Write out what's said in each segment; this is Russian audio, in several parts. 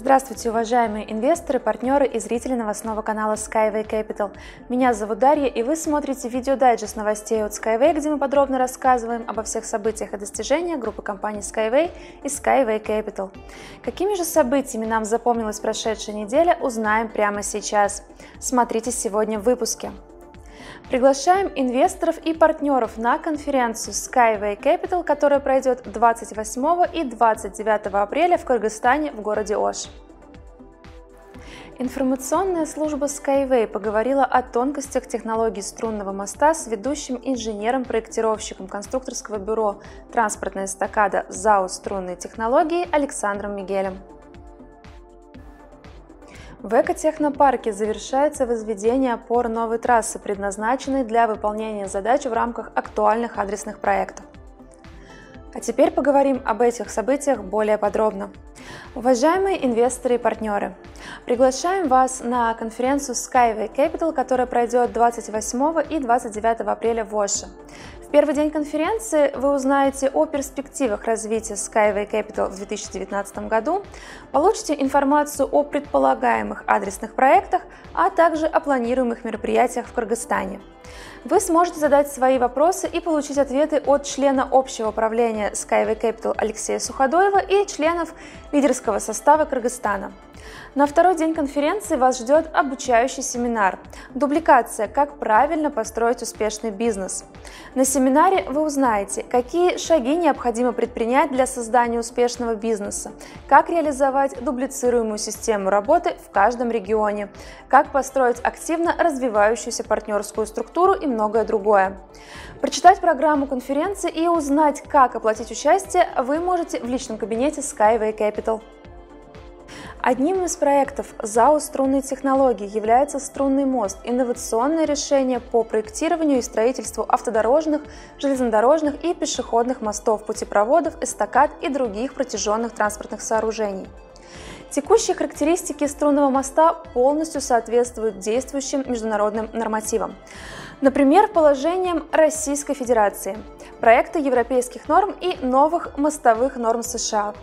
Здравствуйте, уважаемые инвесторы, партнеры и зрители новостного канала Skyway Capital. Меня зовут Дарья, и вы смотрите видеодайджест новостей от Skyway, где мы подробно рассказываем обо всех событиях и достижениях группы компаний Skyway и Skyway Capital. Какими же событиями нам запомнилась прошедшая неделя, узнаем прямо сейчас. Смотрите сегодня в выпуске. Приглашаем инвесторов и партнеров на конференцию Skyway Capital, которая пройдет 28 и 29 апреля в Кыргызстане в городе Ош. Информационная служба Skyway поговорила о тонкостях технологий струнного моста с ведущим инженером-проектировщиком конструкторского бюро «Транспортная эстакада» ЗАО «Струнные технологии» Александром Мигелем. В экотехнопарке завершается возведение опор новой трассы, предназначенной для выполнения задач в рамках актуальных адресных проектов. А теперь поговорим об этих событиях более подробно. Уважаемые инвесторы и партнеры, приглашаем вас на конференцию Skyway Capital, которая пройдет 28 и 29 апреля в Оше. В первый день конференции вы узнаете о перспективах развития Skyway Capital в 2019 году, получите информацию о предполагаемых адресных проектах, а также о планируемых мероприятиях в Кыргызстане. Вы сможете задать свои вопросы и получить ответы от члена общего управления Skyway Capital Алексея Суходоева и членов лидерского состава Кыргызстана. На второй день конференции вас ждет обучающий семинар «Дубликация. Как правильно построить успешный бизнес». На семинаре вы узнаете, какие шаги необходимо предпринять для создания успешного бизнеса, как реализовать дублицируемую систему работы в каждом регионе, как построить активно развивающуюся партнерскую структуру и многое другое. Прочитать программу конференции и узнать, как оплатить участие, вы можете в личном кабинете Skyway Capital. Одним из проектов ЗАО «Струнные технологии» является струнный мост – инновационное решение по проектированию и строительству автодорожных, железнодорожных и пешеходных мостов, путепроводов, эстакад и других протяженных транспортных сооружений. Текущие характеристики струнного моста полностью соответствуют действующим международным нормативам. Например, положением Российской Федерации, проекта европейских норм и новых мостовых норм США.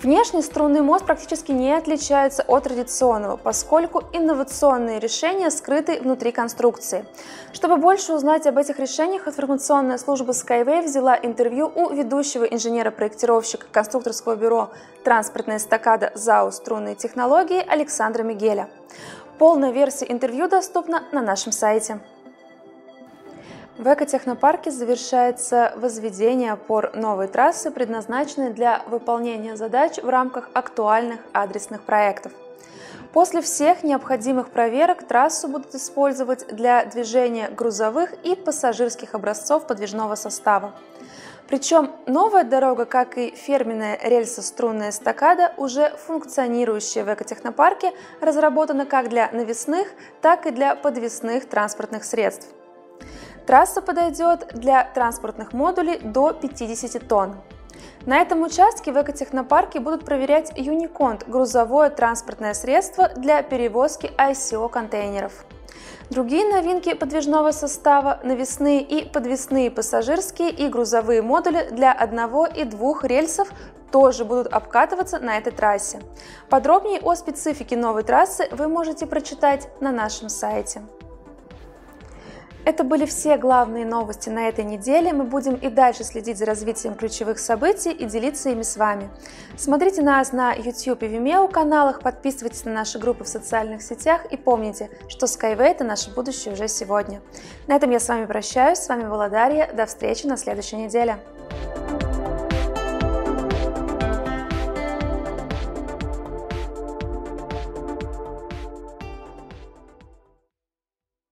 Внешний струнный мост практически не отличается от традиционного, поскольку инновационные решения скрыты внутри конструкции. Чтобы больше узнать об этих решениях, информационная служба Skyway взяла интервью у ведущего инженера-проектировщика конструкторского бюро «Транспортная эстакада ЗАО «Струнные технологии» Александра Мигеля. Полная версия интервью доступна на нашем сайте. В экотехнопарке завершается возведение опор новой трассы, предназначенной для выполнения задач в рамках актуальных адресных проектов. После всех необходимых проверок трассу будут использовать для движения грузовых и пассажирских образцов подвижного состава. Причем новая дорога, как и фирменная рельсо-струнная эстакада, уже функционирующая в экотехнопарке, разработана как для навесных, так и для подвесных транспортных средств. Трасса подойдет для транспортных модулей до 50 тонн. На этом участке в экотехнопарке будут проверять Unicont – грузовое транспортное средство для перевозки ICO-контейнеров. Другие новинки подвижного состава – навесные и подвесные пассажирские и грузовые модули для одного и двух рельсов тоже будут обкатываться на этой трассе. Подробнее о специфике новой трассы вы можете прочитать на нашем сайте. Это были все главные новости на этой неделе. Мы будем и дальше следить за развитием ключевых событий и делиться ими с вами. Смотрите нас на YouTube и Vimeo каналах, подписывайтесь на наши группы в социальных сетях и помните, что Skyway – это наше будущее уже сегодня. На этом я с вами прощаюсь. С вами была Дарья. До встречи на следующей неделе.